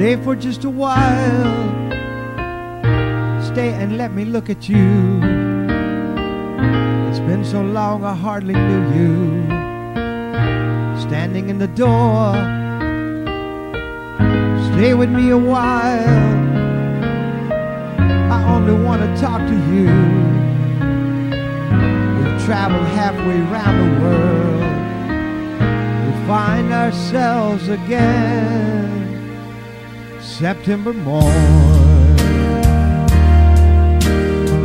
Stay for just a while. Stay and let me look at you. It's been so long I hardly knew you. Standing in the door. Stay with me a while. I only want to talk to you. We've traveled halfway around the world. We find ourselves again. September morn.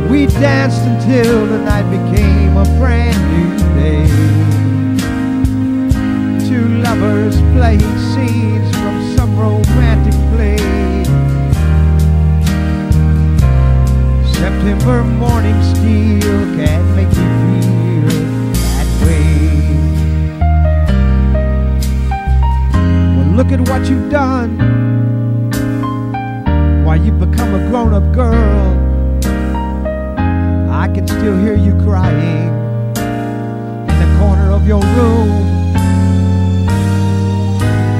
We danced until the night became a brand new day. Two lovers playing scenes from some romantic play. September morning still can't make you feel that way. Well, look at what you've done. Why you become a grown-up girl. I can still hear you crying in the corner of your room.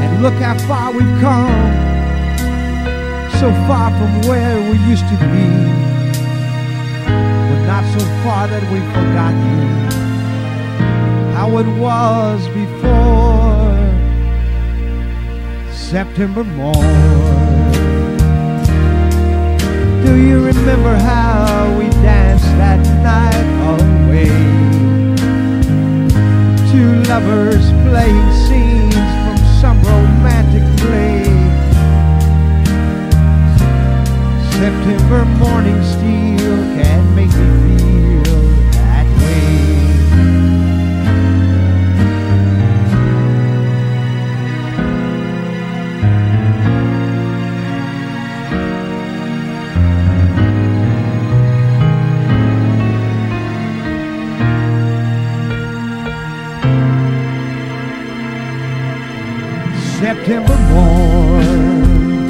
And look how far we've come, so far from where we used to be, but not so far that we've forgotten how it was before September morn. Remember how we danced that night away? Two lovers playing scenes from some romantic play. September morning still can make me September morn.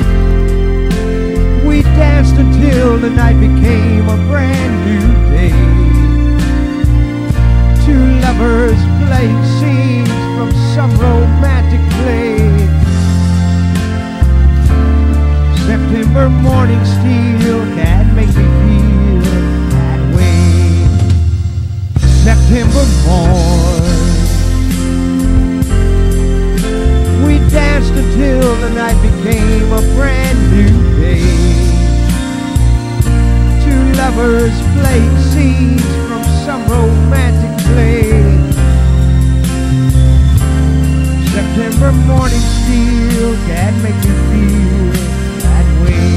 We danced until the night became a brand new day. Two lovers playing scenes from some romantic play. September morning still can make me feel that way. September morn. morning still can make you feel that way.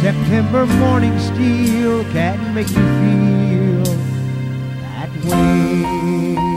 September morning still can make you feel that way.